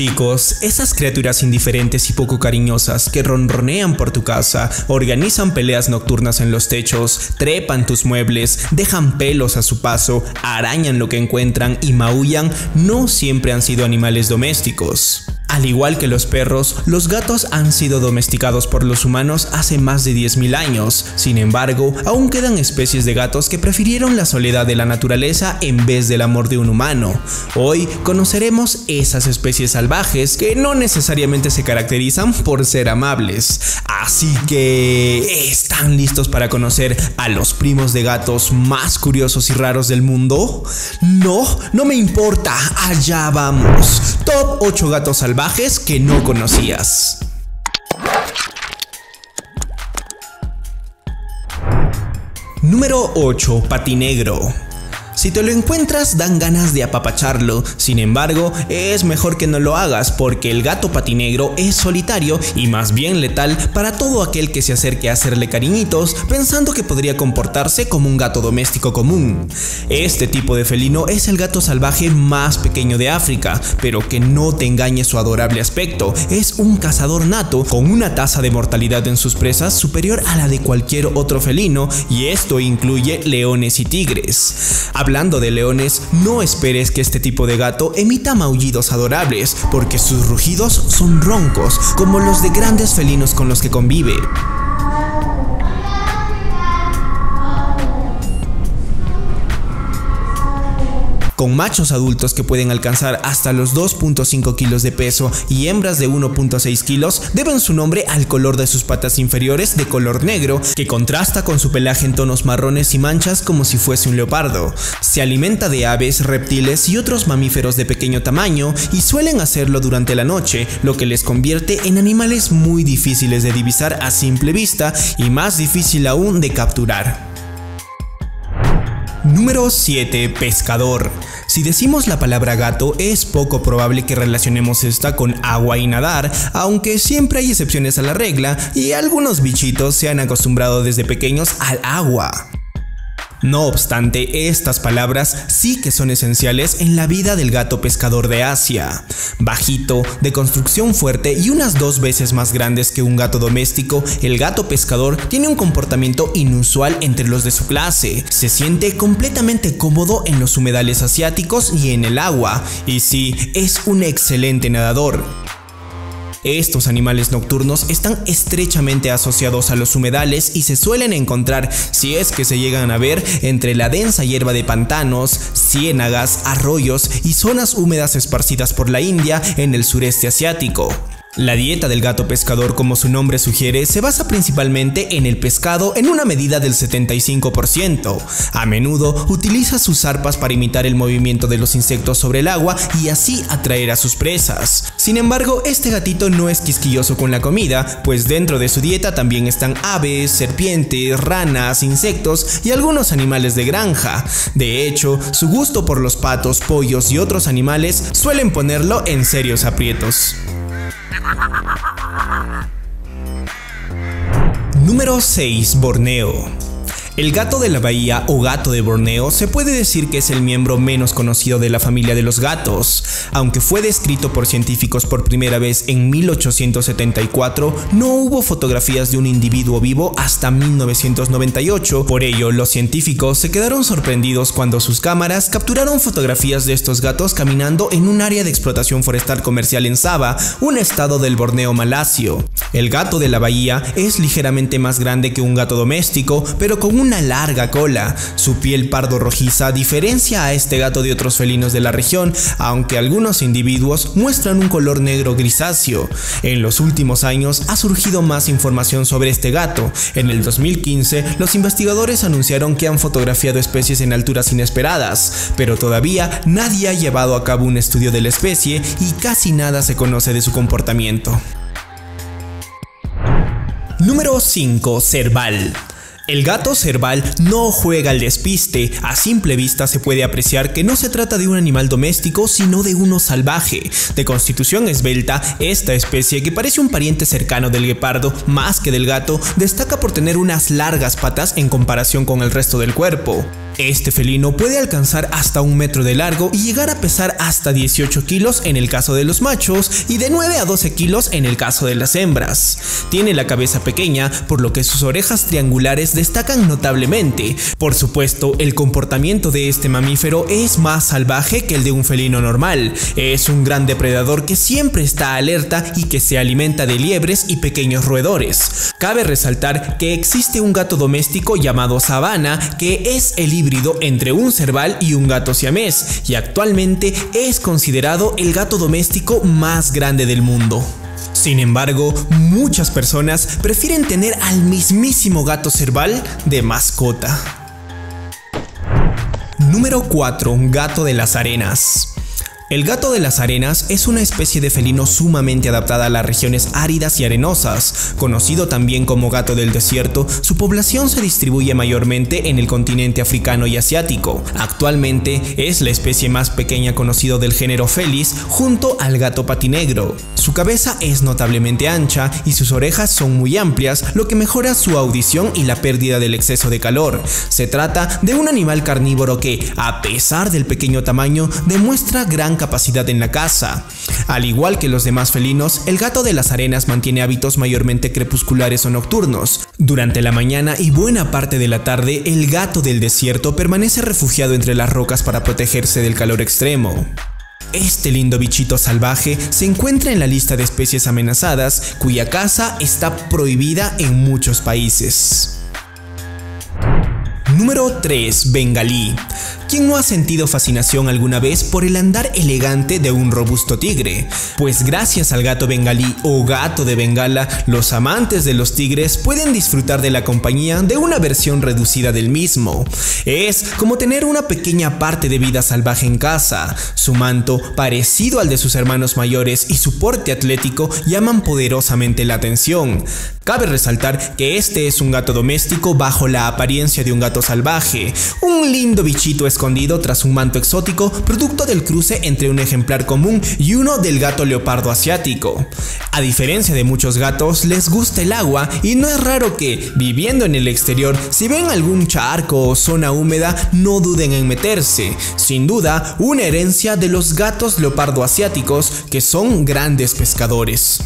Chicos, esas criaturas indiferentes y poco cariñosas que ronronean por tu casa, organizan peleas nocturnas en los techos, trepan tus muebles, dejan pelos a su paso, arañan lo que encuentran y maullan, no siempre han sido animales domésticos. Al igual que los perros, los gatos han sido domesticados por los humanos hace más de 10.000 años. Sin embargo, aún quedan especies de gatos que prefirieron la soledad de la naturaleza en vez del amor de un humano. Hoy conoceremos esas especies salvajes que no necesariamente se caracterizan por ser amables. Así que, ¿están listos para conocer a los primos de gatos más curiosos y raros del mundo? No, no me importa, allá vamos. Top 8 gatos salvajes que no conocías. Número 8. Patinegro. Si te lo encuentras dan ganas de apapacharlo, sin embargo es mejor que no lo hagas porque el gato patinegro es solitario y más bien letal para todo aquel que se acerque a hacerle cariñitos pensando que podría comportarse como un gato doméstico común. Este tipo de felino es el gato salvaje más pequeño de África, pero que no te engañe su adorable aspecto, es un cazador nato con una tasa de mortalidad en sus presas superior a la de cualquier otro felino y esto incluye leones y tigres. Hablando de leones, no esperes que este tipo de gato emita maullidos adorables, porque sus rugidos son roncos, como los de grandes felinos con los que convive. Con machos adultos que pueden alcanzar hasta los 2.5 kilos de peso y hembras de 1.6 kilos, deben su nombre al color de sus patas inferiores de color negro, que contrasta con su pelaje en tonos marrones y manchas como si fuese un leopardo. Se alimenta de aves, reptiles y otros mamíferos de pequeño tamaño y suelen hacerlo durante la noche, lo que les convierte en animales muy difíciles de divisar a simple vista y más difícil aún de capturar. Número 7. Pescador. Si decimos la palabra gato, es poco probable que relacionemos esta con agua y nadar, aunque siempre hay excepciones a la regla y algunos bichitos se han acostumbrado desde pequeños al agua. No obstante, estas palabras sí que son esenciales en la vida del gato pescador de Asia. Bajito, de construcción fuerte y unas dos veces más grandes que un gato doméstico, el gato pescador tiene un comportamiento inusual entre los de su clase. Se siente completamente cómodo en los humedales asiáticos y en el agua, y sí, es un excelente nadador. Estos animales nocturnos están estrechamente asociados a los humedales y se suelen encontrar, si es que se llegan a ver, entre la densa hierba de pantanos, ciénagas, arroyos y zonas húmedas esparcidas por la India en el sureste asiático. La dieta del gato pescador, como su nombre sugiere, se basa principalmente en el pescado en una medida del 75%. A menudo utiliza sus arpas para imitar el movimiento de los insectos sobre el agua y así atraer a sus presas. Sin embargo, este gatito no es quisquilloso con la comida, pues dentro de su dieta también están aves, serpientes, ranas, insectos y algunos animales de granja. De hecho, su gusto por los patos, pollos y otros animales suelen ponerlo en serios aprietos. Número 6. Borneo. El gato de la bahía o gato de Borneo se puede decir que es el miembro menos conocido de la familia de los gatos. Aunque fue descrito por científicos por primera vez en 1874, no hubo fotografías de un individuo vivo hasta 1998. Por ello, los científicos se quedaron sorprendidos cuando sus cámaras capturaron fotografías de estos gatos caminando en un área de explotación forestal comercial en Sabah, un estado del Borneo malasio. El gato de la bahía es ligeramente más grande que un gato doméstico, pero con una larga cola. Su piel pardo rojiza diferencia a este gato de otros felinos de la región, aunque algunos individuos muestran un color negro grisáceo. En los últimos años ha surgido más información sobre este gato. En el 2015, los investigadores anunciaron que han fotografiado especies en alturas inesperadas, pero todavía nadie ha llevado a cabo un estudio de la especie y casi nada se conoce de su comportamiento. Número 5. Cerval. El gato cerval no juega al despiste, a simple vista se puede apreciar que no se trata de un animal doméstico sino de uno salvaje. De constitución esbelta, esta especie que parece un pariente cercano del guepardo más que del gato, destaca por tener unas largas patas en comparación con el resto del cuerpo. Este felino puede alcanzar hasta un metro de largo y llegar a pesar hasta 18 kilos en el caso de los machos y de 9 a 12 kilos en el caso de las hembras. Tiene la cabeza pequeña, por lo que sus orejas triangulares destacan notablemente. Por supuesto, el comportamiento de este mamífero es más salvaje que el de un felino normal. Es un gran depredador que siempre está alerta y que se alimenta de liebres y pequeños roedores. Cabe resaltar que existe un gato doméstico llamado Sabana que es el entre un cerval y un gato siamés y actualmente es considerado el gato doméstico más grande del mundo. Sin embargo, muchas personas prefieren tener al mismísimo gato cerval de mascota. Número 4. Gato de las arenas. El gato de las arenas es una especie de felino sumamente adaptada a las regiones áridas y arenosas. Conocido también como gato del desierto, su población se distribuye mayormente en el continente africano y asiático. Actualmente es la especie más pequeña conocido del género Felis junto al gato patinegro. Su cabeza es notablemente ancha y sus orejas son muy amplias, lo que mejora su audición y la pérdida del exceso de calor. Se trata de un animal carnívoro que, a pesar del pequeño tamaño, demuestra gran capacidad en la casa. Al igual que los demás felinos, el gato de las arenas mantiene hábitos mayormente crepusculares o nocturnos. Durante la mañana y buena parte de la tarde, el gato del desierto permanece refugiado entre las rocas para protegerse del calor extremo. Este lindo bichito salvaje se encuentra en la lista de especies amenazadas cuya caza está prohibida en muchos países. Número 3. Bengalí. ¿Quién no ha sentido fascinación alguna vez por el andar elegante de un robusto tigre? Pues gracias al gato bengalí o gato de Bengala, los amantes de los tigres pueden disfrutar de la compañía de una versión reducida del mismo. Es como tener una pequeña parte de vida salvaje en casa. Su manto, parecido al de sus hermanos mayores y su porte atlético llaman poderosamente la atención. Cabe resaltar que este es un gato doméstico bajo la apariencia de un gato salvaje, un lindo bichito escondido tras un manto exótico producto del cruce entre un ejemplar común y uno del gato leopardo asiático. A diferencia de muchos gatos, les gusta el agua y no es raro que, viviendo en el exterior, si ven algún charco o zona húmeda, no duden en meterse. Sin duda, una herencia de los gatos leopardo asiáticos que son grandes pescadores.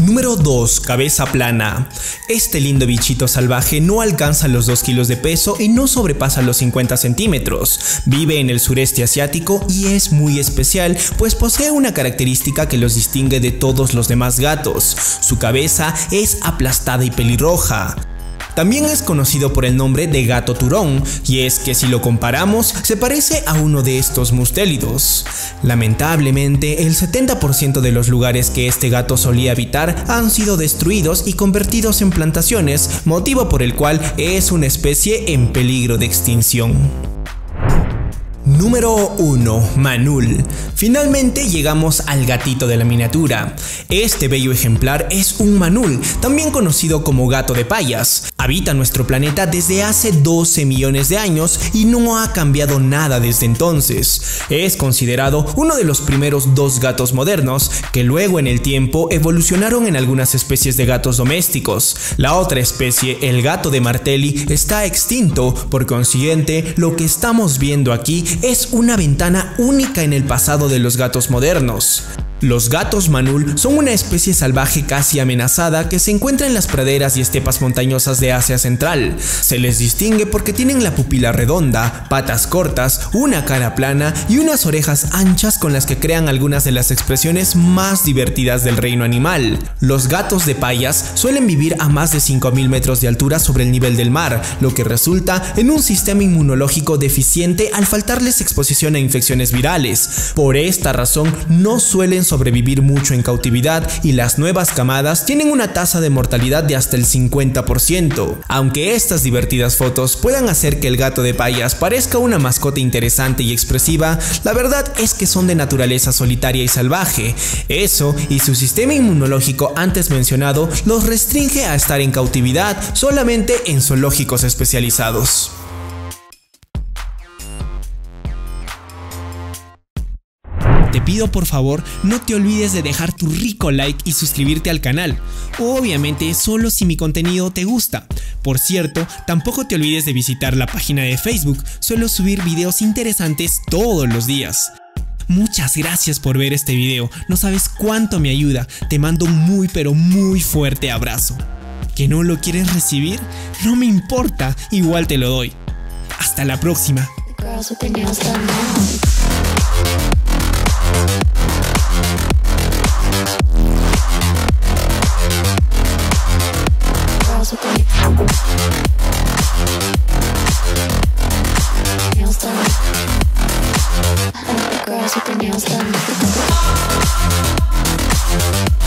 Número 2. Cabeza plana. Este lindo bichito salvaje no alcanza los 2 kilos de peso y no sobrepasa los 50 centímetros. Vive en el sureste asiático y es muy especial pues posee una característica que los distingue de todos los demás gatos. Su cabeza es aplastada y pelirroja. También es conocido por el nombre de gato turón, y es que si lo comparamos, se parece a uno de estos mustélidos. Lamentablemente, el 70% de los lugares que este gato solía habitar han sido destruidos y convertidos en plantaciones, motivo por el cual es una especie en peligro de extinción. Número 1. Manul. Finalmente llegamos al gatito de la miniatura. Este bello ejemplar es un manul, también conocido como gato de payas. Habita nuestro planeta desde hace 12 millones de años y no ha cambiado nada desde entonces. Es considerado uno de los primeros dos gatos modernos que luego en el tiempo evolucionaron en algunas especies de gatos domésticos. La otra especie, el gato de Martelli, está extinto, por consiguiente lo que estamos viendo aquí una ventana única en el pasado de los gatos modernos. Los gatos manul son una especie salvaje casi amenazada que se encuentra en las praderas y estepas montañosas de Asia Central. Se les distingue porque tienen la pupila redonda, patas cortas, una cara plana y unas orejas anchas con las que crean algunas de las expresiones más divertidas del reino animal. Los gatos de payas suelen vivir a más de 5.000 metros de altura sobre el nivel del mar, lo que resulta en un sistema inmunológico deficiente al faltarles exposición a infecciones virales. Por esta razón no suelen sobrevivir mucho en cautividad y las nuevas camadas tienen una tasa de mortalidad de hasta el 50%. Aunque estas divertidas fotos puedan hacer que el gato de payas parezca una mascota interesante y expresiva, la verdad es que son de naturaleza solitaria y salvaje. Eso y su sistema inmunológico antes mencionado los restringe a estar en cautividad solamente en zoológicos especializados. Pido por favor no te olvides de dejar tu rico like y suscribirte al canal, obviamente solo si mi contenido te gusta. Por cierto, tampoco te olvides de visitar la página de Facebook, suelo subir videos interesantes todos los días. Muchas gracias por ver este video, no sabes cuánto me ayuda, te mando un muy pero muy fuerte abrazo. ¿Que no lo quieres recibir? No me importa, igual te lo doy. Hasta la próxima.